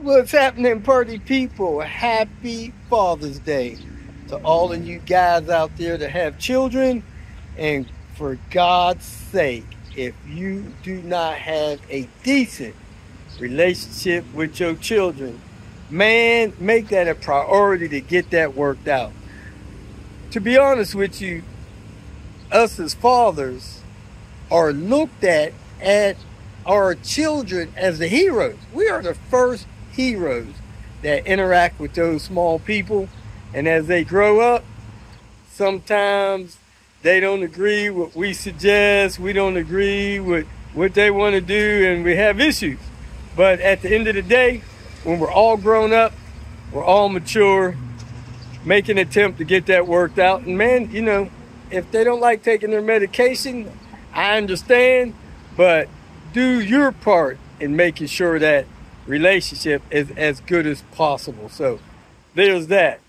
What's happening, party people? Happy Father's Day to all of you guys out there that have children. And for God's sake, if you do not have a decent relationship with your children, man, make that a priority to get that worked out. To be honest with you, us as fathers are looked at at our children as the heroes. We are the first heroes that interact with those small people. And as they grow up, sometimes they don't agree what we suggest. We don't agree with what they want to do and we have issues. But at the end of the day, when we're all grown up, we're all mature, make an attempt to get that worked out. And man, you know, if they don't like taking their medication, I understand, but do your part in making sure that relationship is as good as possible. So there's that.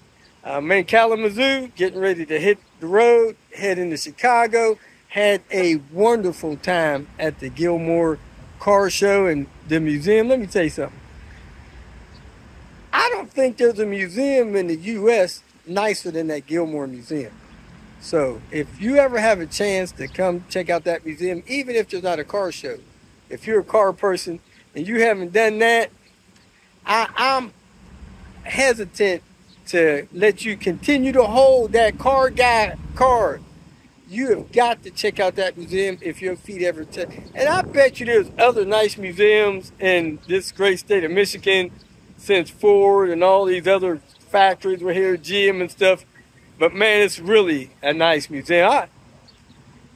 Uh, man, Kalamazoo getting ready to hit the road, heading to Chicago. Had a wonderful time at the Gilmore Car Show and the museum. Let me tell you something. I don't think there's a museum in the U.S. nicer than that Gilmore Museum. So if you ever have a chance to come check out that museum, even if there's not a car show, if you're a car person and you haven't done that, I, I'm hesitant to let you continue to hold that car guy card. You have got to check out that museum if your feet ever touch. And I bet you there's other nice museums in this great state of Michigan since Ford and all these other factories were here, GM and stuff. But man, it's really a nice museum. I,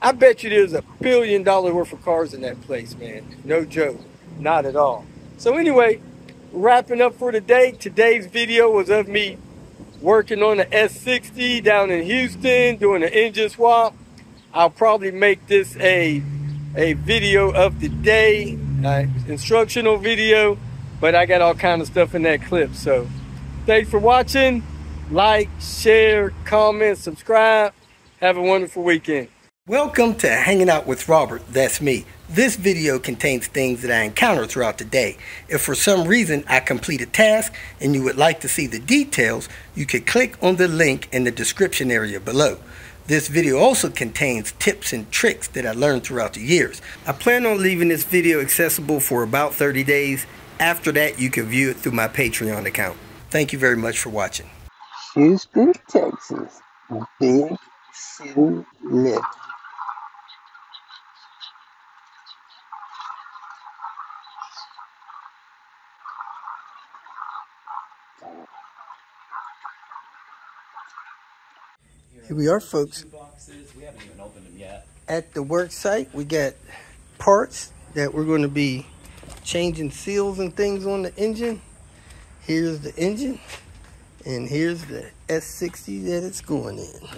I bet you there's a billion dollar worth of cars in that place, man. No joke. Not at all. So anyway, wrapping up for today. Today's video was of me working on the S60 down in Houston, doing an engine swap. I'll probably make this a, a video of the day, uh, instructional video, but I got all kind of stuff in that clip. So thanks for watching. Like, share, comment, subscribe. Have a wonderful weekend. Welcome to Hanging Out with Robert. That's me. This video contains things that I encounter throughout the day. If for some reason I complete a task and you would like to see the details, you could click on the link in the description area below. This video also contains tips and tricks that I learned throughout the years. I plan on leaving this video accessible for about 30 days. After that, you can view it through my Patreon account. Thank you very much for watching. Houston, Texas. Big City Living. Here we are, folks. At the work site, we got parts that we're going to be changing seals and things on the engine. Here's the engine, and here's the S60 that it's going in.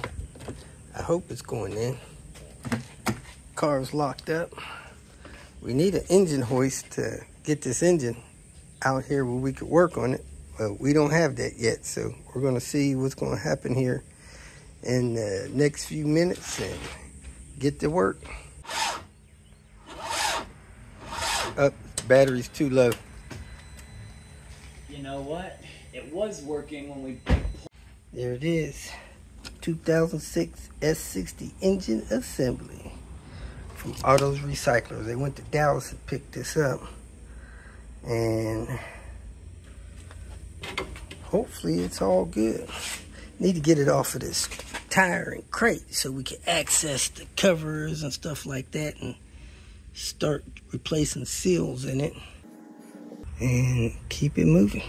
I hope it's going in. Car's locked up. We need an engine hoist to get this engine out here where we could work on it, but we don't have that yet. So we're going to see what's going to happen here in the next few minutes and get to work. Up, oh, battery's too low. You know what? It was working when we. There it is. 2006 S60 engine assembly from Autos Recyclers. They went to Dallas and picked this up. And hopefully it's all good. Need to get it off of this tire and crate so we can access the covers and stuff like that and start replacing seals in it and keep it moving.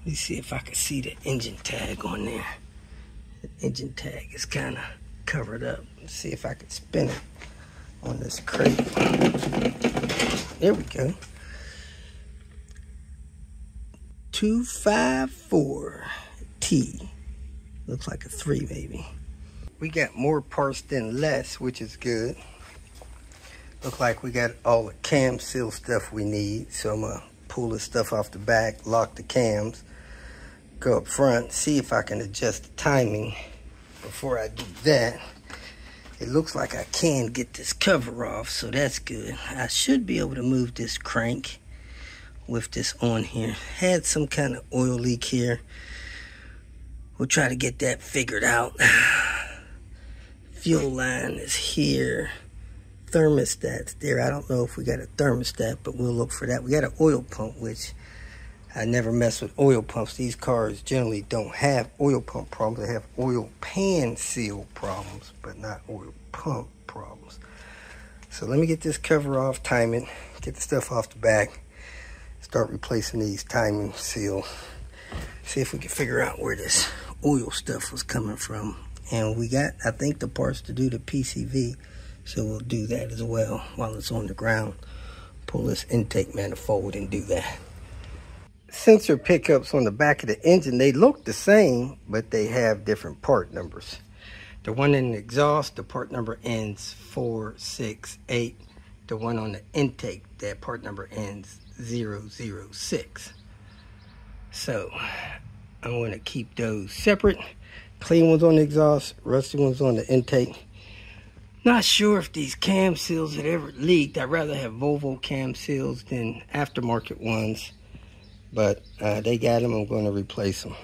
Let me see if I can see the engine tag on there. The engine tag is kind of covered up. Let's see if I can spin it on this crate. There we go. 254T. Looks like a three maybe. We got more parts than less, which is good. Look like we got all the cam seal stuff we need. So I'm gonna pull the stuff off the back, lock the cams, go up front, see if I can adjust the timing before I do that. It looks like I can get this cover off, so that's good. I should be able to move this crank with this on here. Had some kind of oil leak here. We'll try to get that figured out. Fuel line is here. Thermostat's there. I don't know if we got a thermostat, but we'll look for that. We got an oil pump, which I never mess with oil pumps. These cars generally don't have oil pump problems. They have oil pan seal problems, but not oil pump problems. So let me get this cover off, time it, get the stuff off the back, start replacing these timing seal. See if we can figure out where this oil stuff was coming from. And we got, I think, the parts to do the PCV. So we'll do that as well while it's on the ground. Pull this intake manifold and do that. Sensor pickups on the back of the engine, they look the same, but they have different part numbers. The one in the exhaust, the part number ends 468. The one on the intake, that part number ends 006. So I'm going to keep those separate. Clean ones on the exhaust, rusty ones on the intake. Not sure if these cam seals had ever leaked. I'd rather have Volvo cam seals than aftermarket ones. But uh, they got them. I'm going to replace them.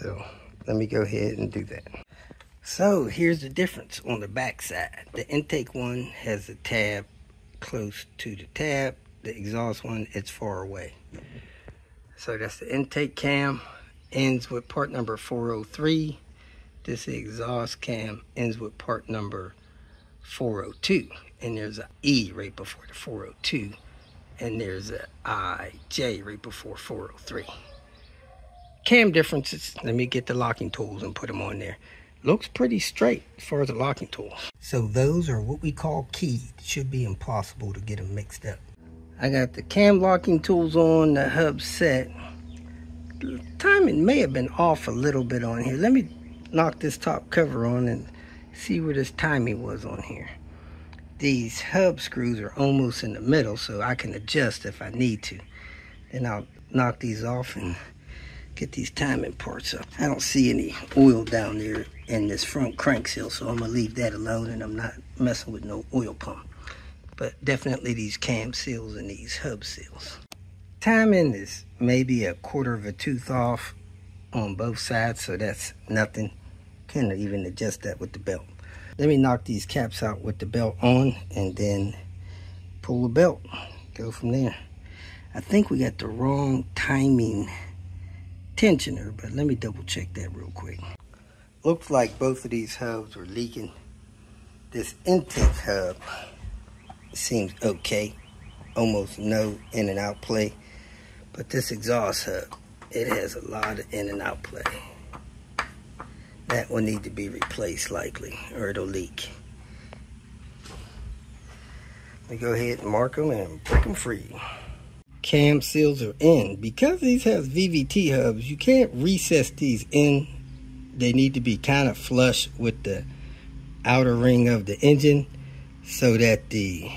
So let me go ahead and do that. So here's the difference on the back side. The intake one has a tab close to the tab. The exhaust one, it's far away. So that's the intake cam, ends with part number 403. This exhaust cam ends with part number 402. And there's an E right before the 402. And there's a IJ right before 403. Cam differences, let me get the locking tools and put them on there looks pretty straight as far as the locking tools. So those are what we call keyed. Should be impossible to get them mixed up. I got the cam locking tools on, the hub set. The timing may have been off a little bit on here. Let me knock this top cover on and see where this timing was on here. These hub screws are almost in the middle, so I can adjust if I need to. Then I'll knock these off and get these timing parts up. I don't see any oil down there in this front crank seal, so I'm gonna leave that alone and I'm not messing with no oil pump. But definitely these cam seals and these hub seals. Timing is maybe a quarter of a tooth off on both sides, so that's nothing. Can even adjust that with the belt. Let me knock these caps out with the belt on and then pull the belt. Go from there. I think we got the wrong timing tensioner, but let me double check that real quick. Looks like both of these hubs are leaking. This intake hub seems okay. Almost no in and out play. But this exhaust hub, it has a lot of in and out play. That will need to be replaced likely, or it'll leak. Me go ahead and mark them and break them free cam seals are in. Because these have VVT hubs, you can't recess these in. They need to be kind of flush with the outer ring of the engine so that the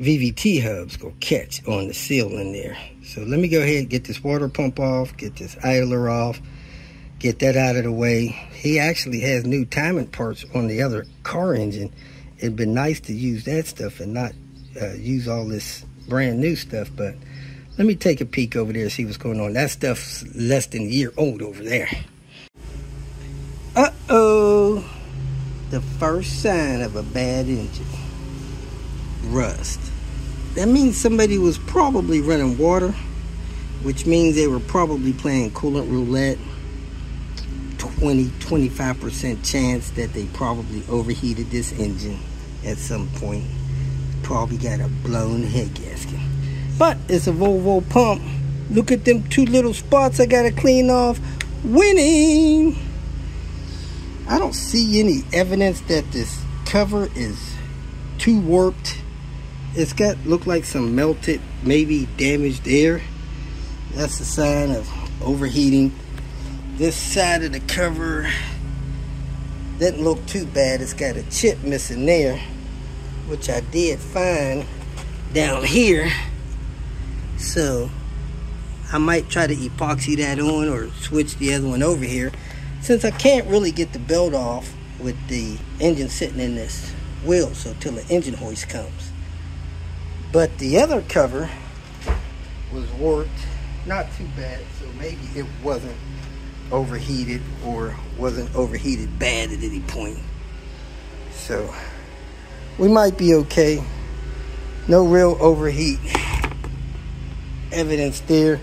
VVT hubs will catch on the seal in there. So let me go ahead and get this water pump off, get this idler off, get that out of the way. He actually has new timing parts on the other car engine. It'd been nice to use that stuff and not uh, use all this brand new stuff, but let me take a peek over there and see what's going on. That stuff's less than a year old over there. Uh-oh. The first sign of a bad engine. Rust. That means somebody was probably running water, which means they were probably playing coolant roulette. 20, 25% chance that they probably overheated this engine at some point. Probably got a blown head gasket. But it's a Volvo pump. Look at them two little spots I gotta clean off. Winning! I don't see any evidence that this cover is too warped. It's got look like some melted, maybe damaged air. That's a sign of overheating. This side of the cover doesn't look too bad. It's got a chip missing there, which I did find down here. So I might try to epoxy that on or switch the other one over here. Since I can't really get the belt off with the engine sitting in this wheel, so till the engine hoist comes. But the other cover was warped. Not too bad, so maybe it wasn't overheated or wasn't overheated bad at any point. So we might be okay. No real overheat evidence there.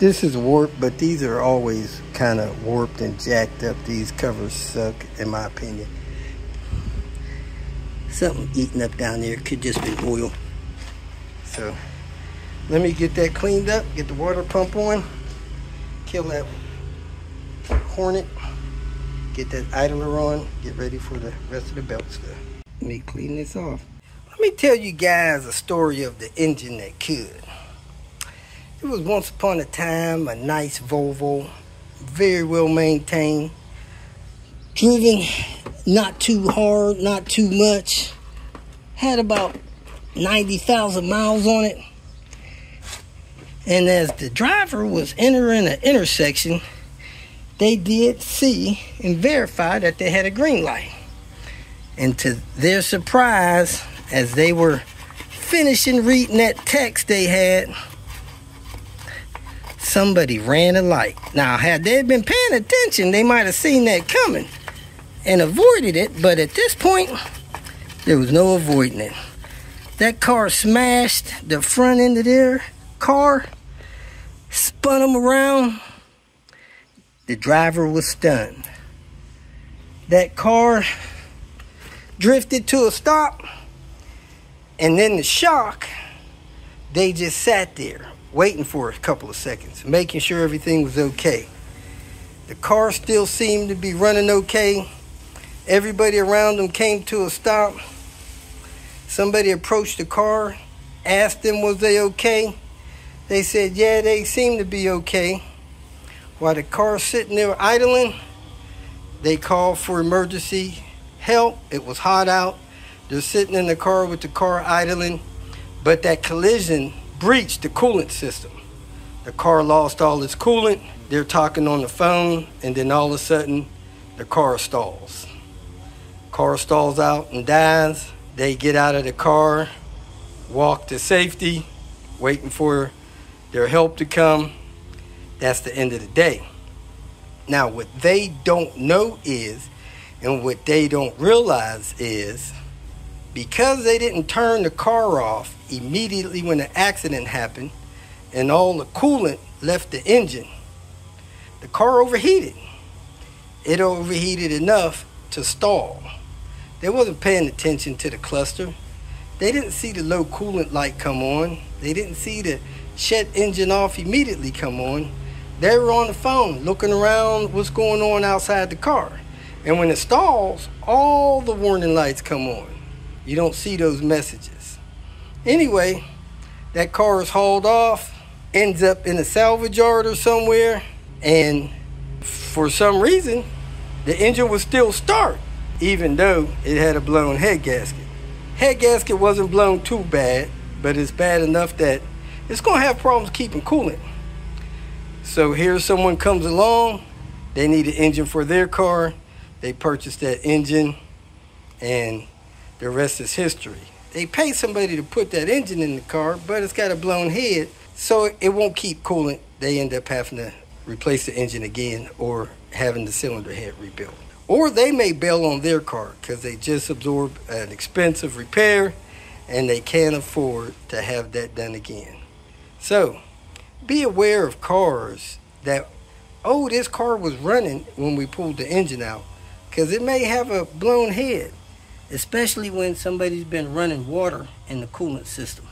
This is warped, but these are always kind of warped and jacked up. These covers suck, in my opinion. Something eating up down there. Could just be oil. So let me get that cleaned up, get the water pump on, kill that hornet, get that idler on, get ready for the rest of the belt stuff. Let me clean this off. Let me tell you guys a story of the engine that could. It was once upon a time a nice Volvo, very well maintained, driven not too hard, not too much, had about 90,000 miles on it. And as the driver was entering an intersection, they did see and verify that they had a green light. And to their surprise, as they were finishing reading that text they had, somebody ran a light. Now, had they been paying attention, they might have seen that coming and avoided it, but at this point, there was no avoiding it. That car smashed the front end of their car, spun them around. The driver was stunned. That car drifted to a stop, and then the shock, they just sat there waiting for a couple of seconds, making sure everything was okay. The car still seemed to be running okay. Everybody around them came to a stop. Somebody approached the car, asked them, was they okay? They said, yeah, they seem to be okay. While the car's sitting there idling, they called for emergency help. It was hot out. They're sitting in the car with the car idling, but that collision breached the coolant system. The car lost all its coolant. They're talking on the phone, and then all of a sudden, the car stalls. Car stalls out and dies. They get out of the car, walk to safety, waiting for their help to come. That's the end of the day. Now, what they don't know is, and what they don't realize is, because they didn't turn the car off immediately when the accident happened and all the coolant left the engine, the car overheated. It overheated enough to stall. They wasn't paying attention to the cluster. They didn't see the low coolant light come on. They didn't see the shut engine off immediately come on. They were on the phone looking around what's going on outside the car. And when it stalls, all the warning lights come on. You don't see those messages. Anyway, that car is hauled off, ends up in a salvage yard or somewhere, and for some reason, the engine was still start, even though it had a blown head gasket. Head gasket wasn't blown too bad, but it's bad enough that it's gonna have problems keeping coolant. So here someone comes along, they need an engine for their car, they purchase that engine, and the rest is history. They pay somebody to put that engine in the car, but it's got a blown head, so it won't keep coolant. They end up having to replace the engine again or having the cylinder head rebuilt. Or they may bail on their car because they just absorbed an expensive repair and they can't afford to have that done again. So be aware of cars that, oh, this car was running when we pulled the engine out because it may have a blown head, especially when somebody's been running water in the coolant system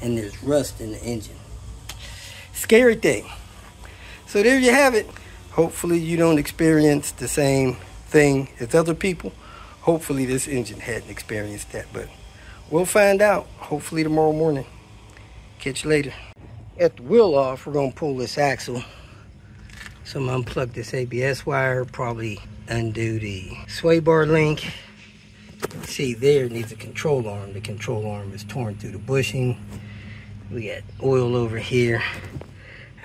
and there's rust in the engine. Scary thing. So there you have it. Hopefully you don't experience the same thing as other people. Hopefully this engine hadn't experienced that, but we'll find out. Hopefully tomorrow morning. Catch you later. At the wheel off, we're gonna pull this axle. So I'm gonna unplug this ABS wire, probably undo the sway bar link. See there needs a control arm. The control arm is torn through the bushing. We got oil over here.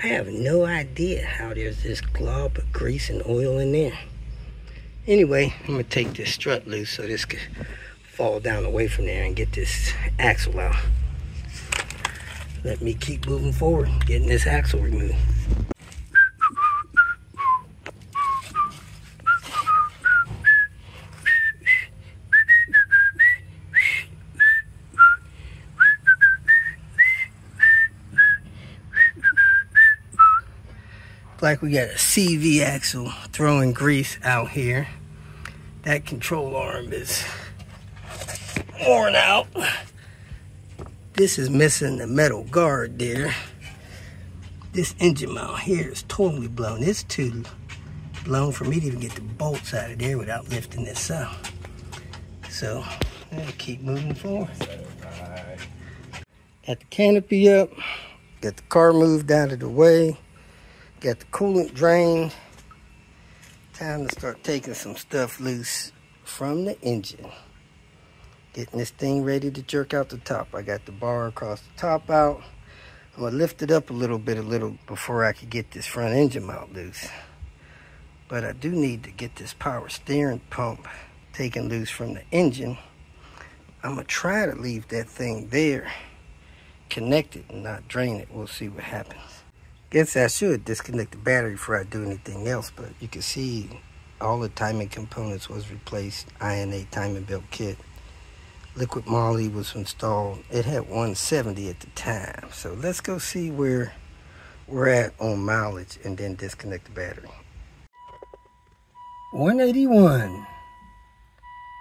I have no idea how there's this glob of grease and oil in there. Anyway, I'm gonna take this strut loose so this could fall down away from there and get this axle out. let me keep moving forward, getting this axle removed. Like we got a CV axle throwing grease out here. That control arm is worn out. This is missing the metal guard there. This engine mount here is totally blown. It's too blown for me to even get the bolts out of there without lifting this up. So, i keep moving forward. Got the canopy up. Got the car moved out of the way. Got the coolant drained. Time to start taking some stuff loose from the engine. Getting this thing ready to jerk out the top. I got the bar across the top out. I'm gonna lift it up a little bit, a little before I could get this front engine mount loose. But I do need to get this power steering pump taken loose from the engine. I'm gonna try to leave that thing there, connected and not drain it. We'll see what happens. Guess I should disconnect the battery before I do anything else, but you can see all the timing components was replaced. INA timing belt kit. Liqui Moly was installed. It had 170 at the time. So let's go see where we're at on mileage and then disconnect the battery. 181.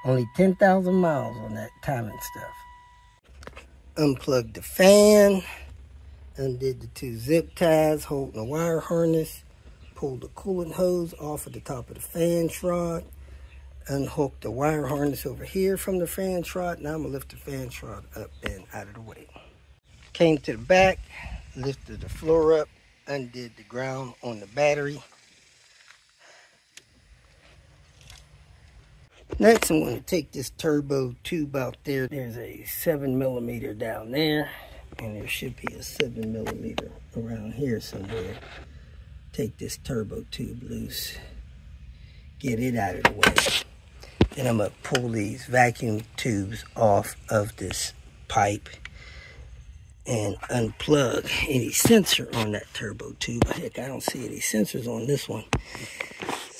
Only 10,000 miles on that timing stuff. Unplugged the fan undid the two zip ties holding the wire harness, pulled the coolant hose off of the top of the fan shroud, unhooked the wire harness over here from the fan shroud. Now I'm gonna lift the fan shroud up and out of the way. Came to the back, lifted the floor up, undid the ground on the battery. Next, I'm going to take this turbo tube out there. There's a seven millimeter down there and there should be a seven millimeter around here somewhere. Take this turbo tube loose, get it out of the way. Then I'm gonna pull these vacuum tubes off of this pipe and unplug any sensor on that turbo tube. Heck, I don't see any sensors on this one.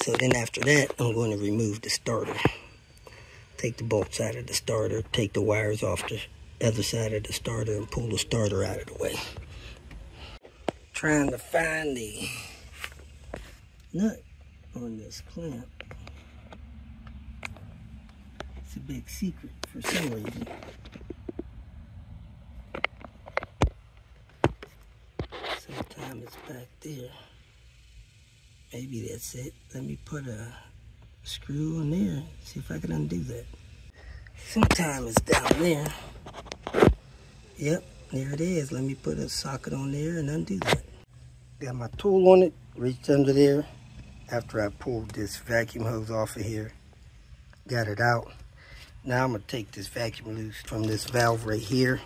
So then after that, I'm going to remove the starter. Take the bolts out of the starter, take the wires off the other side of the starter and pull the starter out of the way. Trying to find the nut on this clamp. It's a big secret for some reason. Sometimes it's back there. Maybe that's it. Let me put a screw in there. See if I can undo that. Sometimes it's down there. Yep, there it is. Let me put a socket on there and undo that. Got my tool on it, reached under there after I pulled this vacuum hose off of here. Got it out. Now I'm gonna take this vacuum loose from this valve right here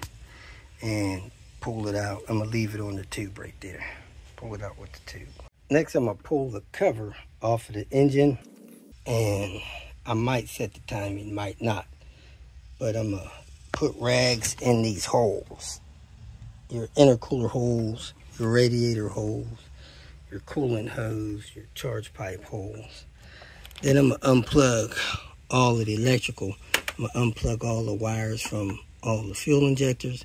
and pull it out. I'm gonna leave it on the tube right there. Pull it out with the tube. Next, I'm gonna pull the cover off of the engine and I might set the timing, might not. But I'm gonna put rags in these holes. Your intercooler holes, your radiator holes, your coolant hose, your charge pipe holes. Then I'm gonna unplug all of the electrical. I'm gonna unplug all the wires from all the fuel injectors,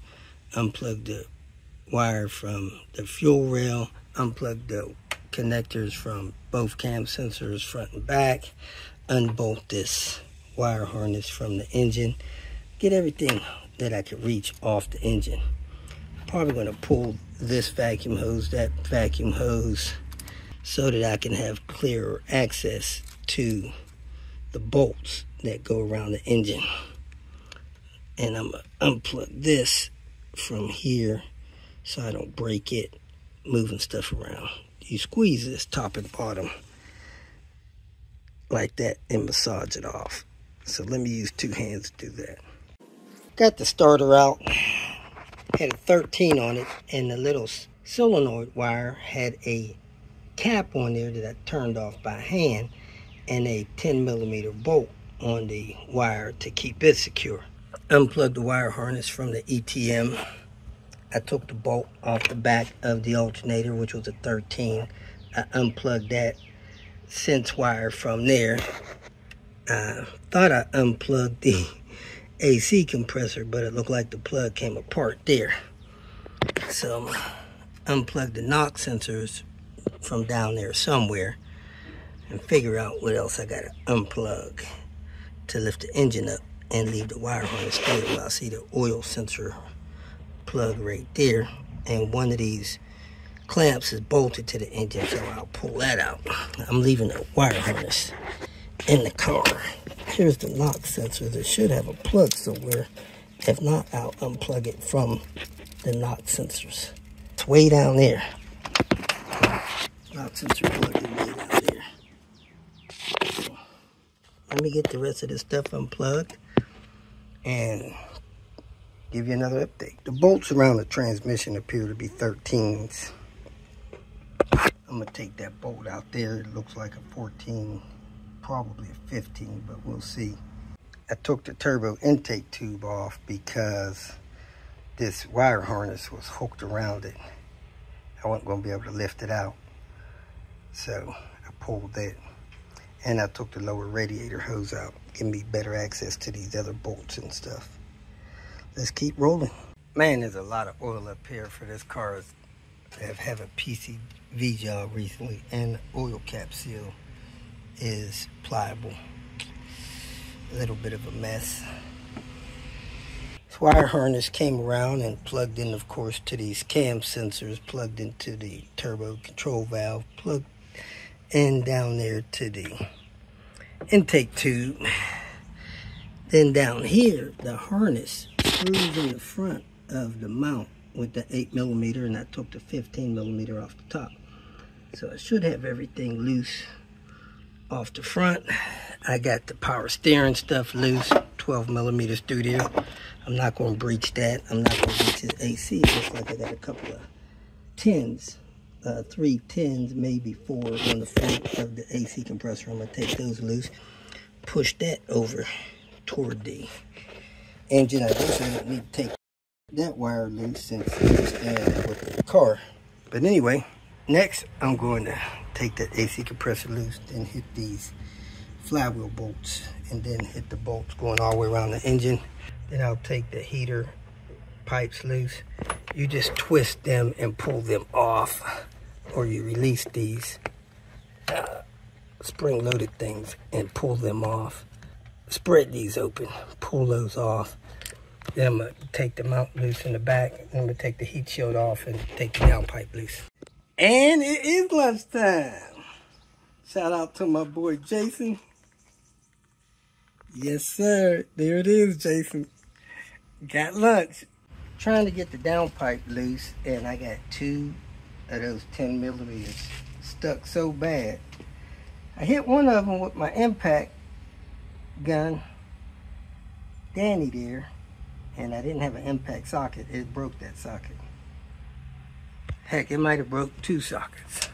unplug the wire from the fuel rail, unplug the connectors from both cam sensors front and back, unbolt this wire harness from the engine, get everything that I could reach off the engine. Probably going to pull this vacuum hose, that vacuum hose, so that I can have clearer access to the bolts that go around the engine. And I'm to unplug this from here so I don't break it moving stuff around. You squeeze this top and bottom like that and massage it off. So let me use two hands to do that. Got the starter out, had a 13 on it, and the little solenoid wire had a cap on there that I turned off by hand and a 10 millimeter bolt on the wire to keep it secure. Unplugged the wire harness from the ETM, I took the bolt off the back of the alternator, which was a 13. I unplugged that sense wire from there. I thought I unplugged the AC compressor, but it looked like the plug came apart there. So um, unplug the knock sensors from down there somewhere and figure out what else I gotta unplug to lift the engine up and leave the wire harness there. Well, I see the oil sensor plug right there and one of these clamps is bolted to the engine so I'll pull that out. I'm leaving the wire harness in the car. Here's the knock sensor that should have a plug somewhere. If not, I'll unplug it from the knock sensors. It's way down there. Knock sensor plug is way down there. So, let me get the rest of this stuff unplugged and give you another update. The bolts around the transmission appear to be 13s. I'm gonna take that bolt out there. It looks like a 14, probably a 15, but we'll see. I took the turbo intake tube off because this wire harness was hooked around it. I wasn't gonna be able to lift it out. So I pulled that and I took the lower radiator hose out, give me better access to these other bolts and stuff. Let's keep rolling. Man, there's a lot of oil up here for this car. I've had a PCV job recently, and oil cap seal is pliable. A little bit of a mess. This wire harness came around and plugged in, of course, to these cam sensors, plugged into the turbo control valve, plugged in down there to the intake tube. Then down here, the harness screws in the front of the mount with the 8 millimeter, and I took the 15 millimeter off the top. So I should have everything loose off the front. I got the power steering stuff loose, 12 millimeters through there. I'm not going to breach that. I'm not going to breach the AC. It looks like I got a couple of tins uh, three tens, maybe four on the front of the AC compressor. I'm going to take those loose, push that over toward the engine. I guess I don't need to take that wire loose since it's uh, with the car. But anyway, next I'm going to take that AC compressor loose, then hit these flywheel bolts, and then hit the bolts going all the way around the engine. Then I'll take the heater pipes loose. You just twist them and pull them off or you release these uh, spring-loaded things and pull them off. Spread these open, pull those off. Then I'm gonna take the mount loose in the back. I'm gonna take the heat shield off and take the downpipe loose. And it is lunchtime. Shout out to my boy Jason. Yes, sir. There it is, Jason. Got lunch. Trying to get the downpipe loose, and I got two of those 10 millimeters stuck so bad. I hit one of them with my impact gun, Danny there, and I didn't have an impact socket. It broke that socket. Heck, it might have broke two sockets.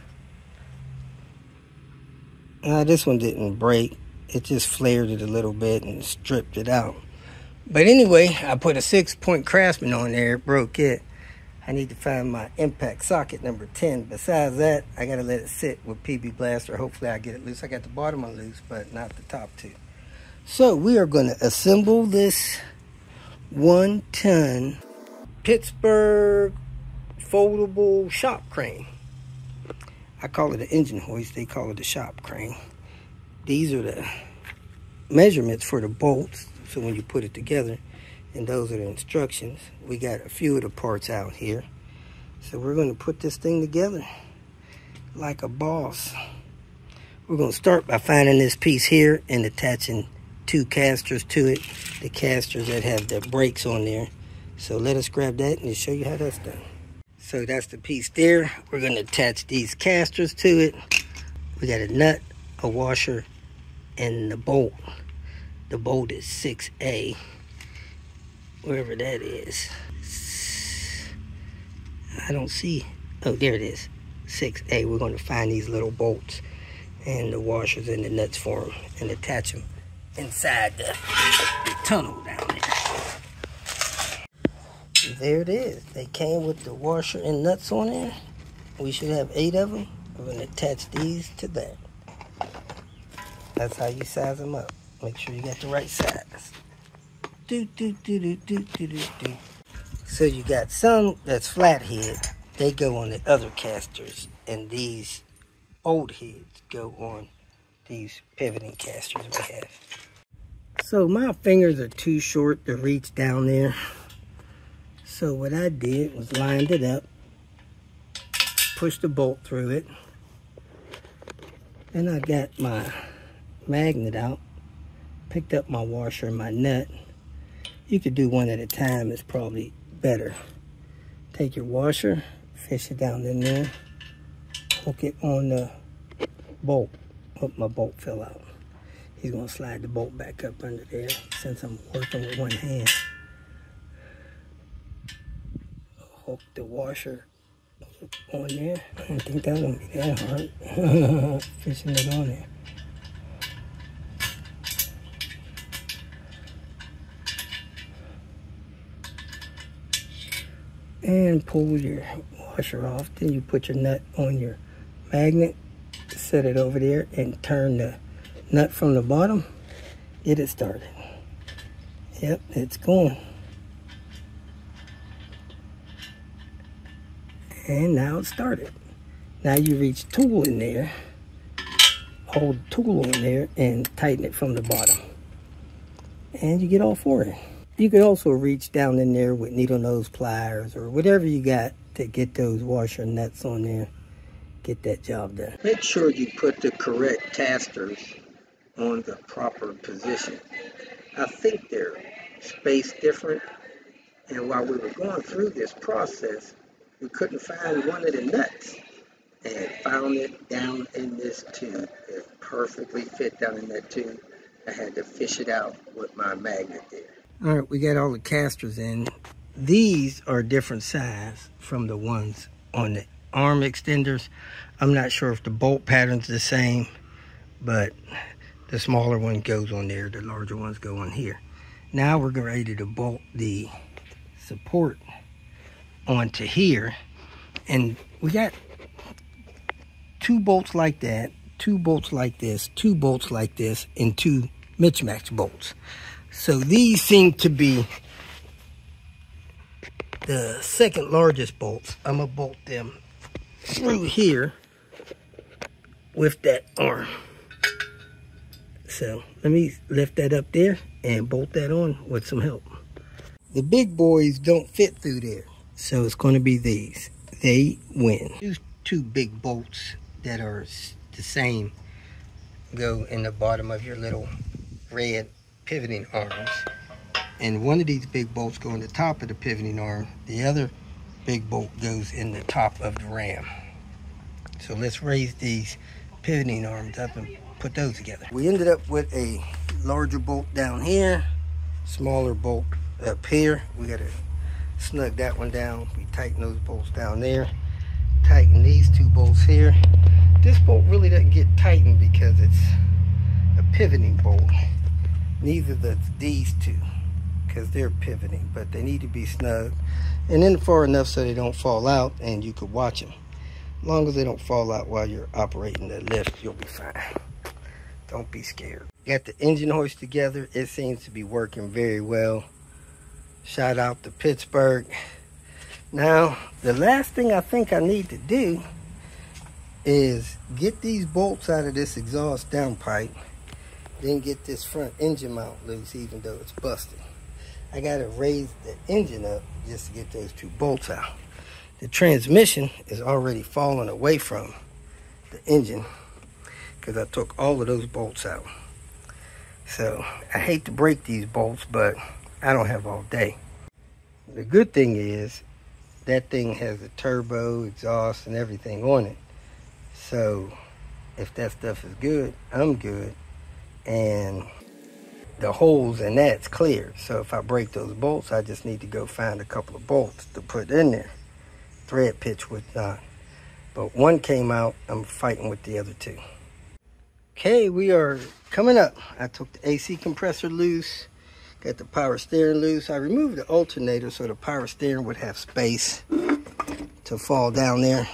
Uh, this one didn't break. It just flared it a little bit and stripped it out. But anyway, I put a six point Craftsman on there. It broke it. I need to find my impact socket number 10. Besides that, I got to let it sit with PB Blaster. Hopefully I get it loose. I got the bottom one loose, but not the top two. So we are to assemble this one ton Pittsburgh foldable shop crane. I call it an engine hoist. They call it a shop crane. These are the measurements for the bolts. So when you put it together, and those are the instructions. We got a few of the parts out here. So we're going to put this thing together like a boss. We're going to start by finding this piece here and attaching two casters to it. The casters that have the brakes on there. So let us grab that and show you how that's done. So that's the piece there. We're going to attach these casters to it. We got a nut, a washer, and the bolt. The bolt is 6A wherever that is. I don't see. Oh, there it is. 6A. We're going to find these little bolts and the washers and the nuts for them and attach them inside the, the tunnel down there. There it is. They came with the washer and nuts on there. We should have eight of them. We're going to attach these to that. That's how you size them up. Make sure you got the right size. Do, do, do, do, do, do, do, do. So you got some that's flathead. They go on the other casters. And these old heads go on these pivoting casters we have. So my fingers are too short to reach down there. So what I did was lined it up, pushed the bolt through it, and I got my magnet out, picked up my washer and my nut. You could do one at a time, it's probably better. Take your washer, fish it down in there, hook it on the bolt. Oh, my bolt fell out. He's gonna slide the bolt back up under there since I'm working with one hand. Hook the washer on there. I don't think that's gonna be that hard. Fishing it on there. And pull your washer off. Then you put your nut on your magnet, set it over there, and turn the nut from the bottom. Get it started. Yep, it's going. And now it's started. Now you reach tool in there, hold tool in there and tighten it from the bottom. And you get all four in. You can also reach down in there with needle nose pliers or whatever you got to get those washer nuts on there. Get that job done. Make sure you put the correct casters on the proper position. I think they're spaced different. And while we were going through this process, we couldn't find one of the nuts and found it down in this tube. It perfectly fit down in that tube. I had to fish it out with my magnet there. All right, we got all the casters in. These are different size from the ones on the arm extenders. I'm not sure if the bolt pattern's the same, but the smaller one goes on there, the larger ones go on here. Now we're ready to bolt the support onto here. And we got two bolts like that, two bolts like this, two bolts like this, and two mismatch bolts. So these seem to be the second largest bolts. I'm gonna bolt them through here with that arm. So let me lift that up there and bolt that on with some help. The big boys don't fit through there. So it's gonna be these. They win. These two big bolts that are the same go in the bottom of your little red pivoting arms. And one of these big bolts go in the top of the pivoting arm. The other big bolt goes in the top of the ram. So let's raise these pivoting arms up and put those together. We ended up with a larger bolt down here, smaller bolt up here. We gotta snug that one down. We tighten those bolts down there. Tighten these two bolts here. This bolt really doesn't get tightened because it's a pivoting bolt neither does these two because they're pivoting but they need to be snug and in far enough so they don't fall out and you could watch them as long as they don't fall out while you're operating the lift you'll be fine don't be scared got the engine hoist together it seems to be working very well shout out to Pittsburgh now the last thing I think I need to do is get these bolts out of this exhaust downpipe then get this front engine mount loose even though it's busted. I got to raise the engine up just to get those two bolts out. The transmission is already falling away from the engine because I took all of those bolts out. So I hate to break these bolts, but I don't have all day. The good thing is that thing has a turbo, exhaust, and everything on it. So if that stuff is good, I'm good and the holes in that's clear. So if I break those bolts, I just need to go find a couple of bolts to put in there. Thread pitch with not. But one came out, I'm fighting with the other two. Okay, we are coming up. I took the AC compressor loose, Got the power steering loose. I removed the alternator so the power steering would have space to fall down there.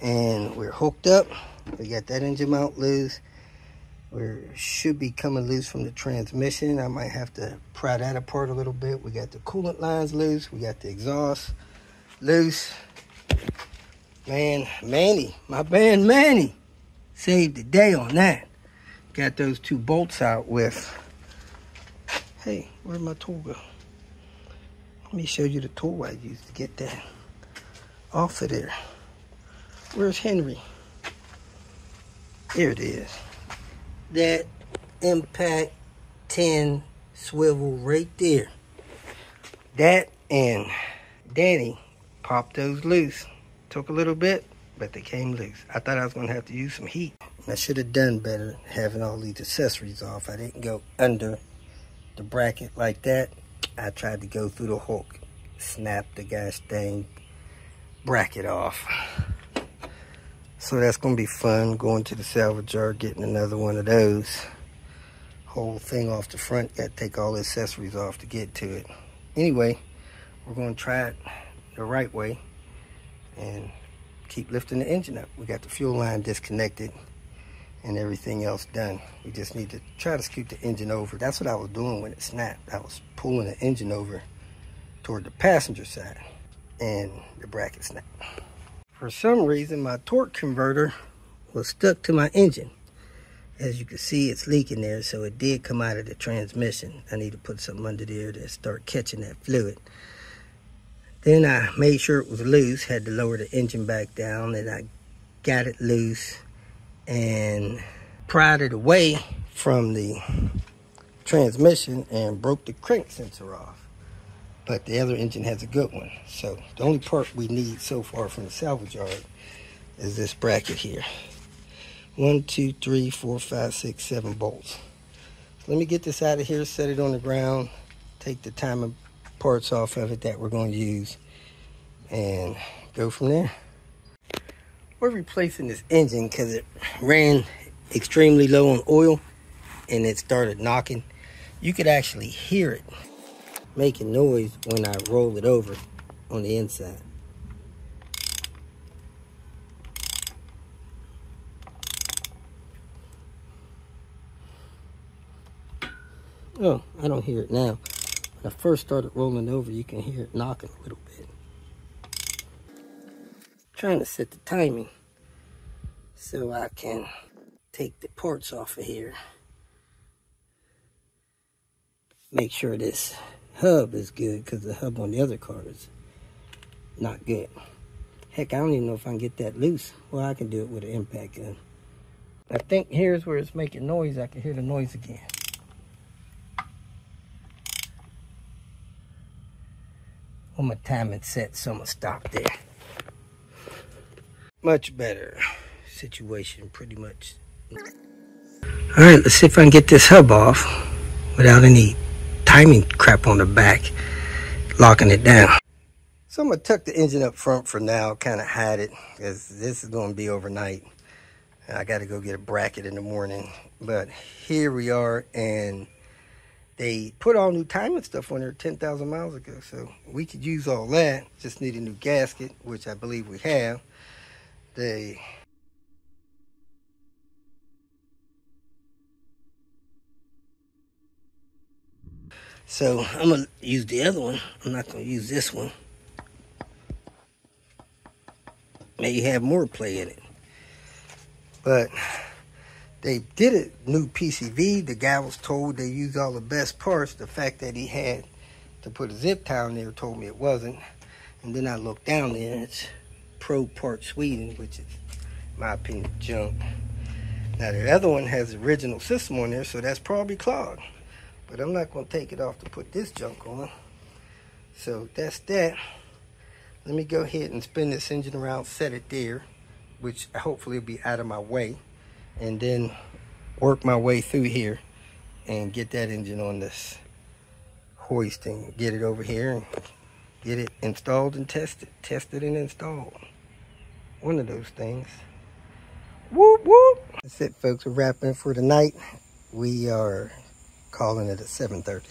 And we're hooked up. We got that engine mount loose. We should be coming loose from the transmission. I might have to pry that apart a little bit. We got the coolant lines loose. We got the exhaust loose. Man, Manny, my band Manny, saved the day on that. Got those two bolts out with. Hey, where'd my tool go? Let me show you the tool I used to get that off of there. Where's Henry? Here it is. That impact 10 swivel right there. That and Danny popped those loose. Took a little bit, but they came loose. I thought I was going to have to use some heat. I should have done better having all these accessories off. I didn't go under the bracket like that. I tried to go through the hook, snap the gosh dang bracket off. So that's going to be fun, going to the salvage yard, getting another one of those. Whole thing off the front, got to take all the accessories off to get to it. Anyway, we're going to try it the right way and keep lifting the engine up. We got the fuel line disconnected and everything else done. We just need to try to scoot the engine over. That's what I was doing when it snapped. I was pulling the engine over toward the passenger side and the bracket snapped. For some reason, my torque converter was stuck to my engine. As you can see, it's leaking there, so it did come out of the transmission. I need to put something under there to start catching that fluid. Then I made sure it was loose, had to lower the engine back down, and I got it loose and pried it away from the transmission and broke the crank sensor off. But the other engine has a good one. So the only part we need so far from the salvage yard is this bracket here. One, two, three, four, five, six, seven bolts. So let me get this out of here, set it on the ground, take the timing parts off of it that we're going to use, and go from there. We're replacing this engine because it ran extremely low on oil and it started knocking. You could actually hear it making noise when I roll it over on the inside. Oh, I don't hear it now. When I first started rolling over, you can hear it knocking a little bit. Trying to set the timing so I can take the parts off of here. Make sure this hub is good because the hub on the other car is not good. Heck, I don't even know if I can get that loose. Well, I can do it with an impact gun. I think here's where it's making noise. I can hear the noise again. Well, my timing set, so I'm gonna stop there. Much better situation, pretty much. All right, let's see if I can get this hub off without any timing crap on the back, locking it down. So I'm gonna tuck the engine up front for now, kind of hide it, because this is gonna be overnight. I gotta go get a bracket in the morning. But here we are, and they put all new timing stuff on there 10,000 miles ago. So we could use all that. Just need a new gasket, which I believe we have. They So I'm gonna use the other one. I'm not gonna use this one. May have more play in it. But they did a new PCV. The guy was told they used all the best parts. The fact that he had to put a zip tie on there told me it wasn't. And then I looked down there it's Pro Part Sweden, which is, my opinion, junk. Now the other one has the original system on there, so that's probably clogged. But I'm not going to take it off to put this junk on. So that's that. Let me go ahead and spin this engine around, set it there, which hopefully will be out of my way. And then work my way through here and get that engine on this hoist and get it over here and get it installed and tested. Tested and installed. One of those things. Whoop, whoop. That's it, folks. We're wrapping for tonight. We are calling it at 7.30.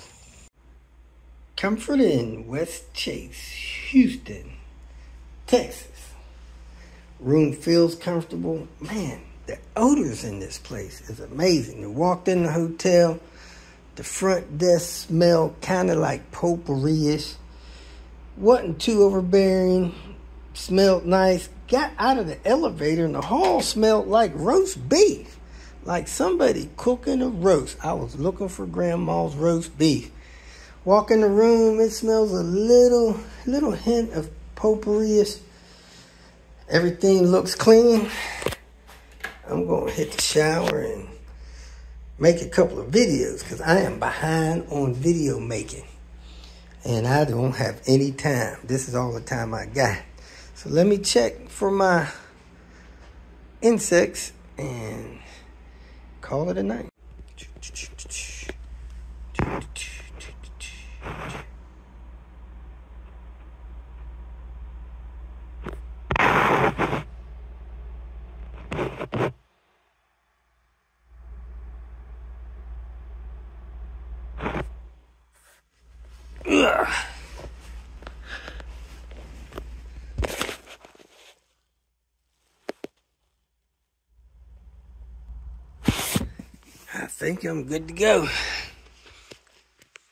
Comfort Inn, Westchase, Houston, Texas. Room feels comfortable. Man, the odors in this place is amazing. You walked in the hotel, the front desk smelled kind of like potpourri-ish. Wasn't too overbearing. Smelled nice. Got out of the elevator and the hall smelled like roast beef. Like somebody cooking a roast. I was looking for grandma's roast beef. Walk in the room, it smells a little, little hint of potpourri-ish. Everything looks clean. I'm going to hit the shower and make a couple of videos because I am behind on video making. And I don't have any time. This is all the time I got. So let me check for my insects and call it a night. Ugh. I think I'm good to go.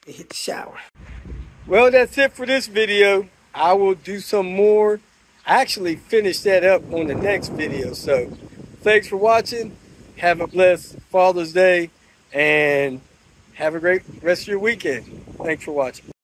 Hit the shower. Well, that's it for this video. I will do some more. I actually, finish that up on the next video. So, thanks for watching. Have a blessed Father's Day and have a great rest of your weekend. Thanks for watching.